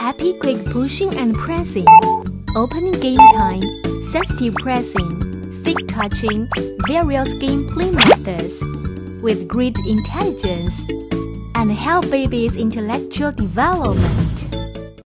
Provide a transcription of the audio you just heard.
happy quick pushing and pressing, opening game time, sensitive pressing, thick touching, various gameplay methods, with great intelligence, and help babies' intellectual development.